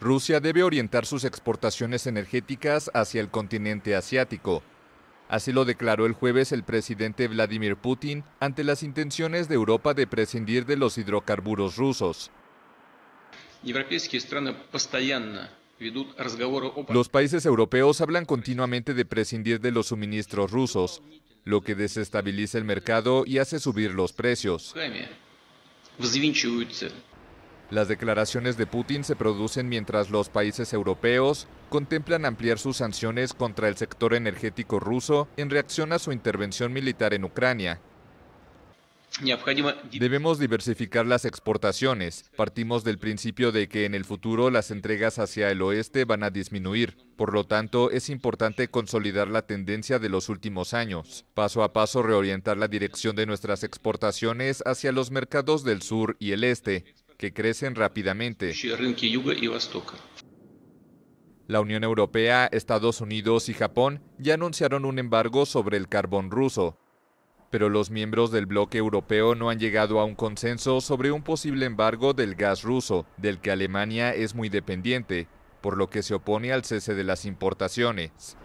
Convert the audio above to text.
Rusia debe orientar sus exportaciones energéticas hacia el continente asiático. Así lo declaró el jueves el presidente Vladimir Putin ante las intenciones de Europa de prescindir de los hidrocarburos rusos. Los países europeos hablan continuamente de prescindir de los suministros rusos, lo que desestabiliza el mercado y hace subir los precios. Las declaraciones de Putin se producen mientras los países europeos contemplan ampliar sus sanciones contra el sector energético ruso en reacción a su intervención militar en Ucrania. Debemos diversificar las exportaciones. Partimos del principio de que en el futuro las entregas hacia el oeste van a disminuir. Por lo tanto, es importante consolidar la tendencia de los últimos años. Paso a paso reorientar la dirección de nuestras exportaciones hacia los mercados del sur y el este, que crecen rápidamente. La Unión Europea, Estados Unidos y Japón ya anunciaron un embargo sobre el carbón ruso, pero los miembros del bloque europeo no han llegado a un consenso sobre un posible embargo del gas ruso, del que Alemania es muy dependiente, por lo que se opone al cese de las importaciones.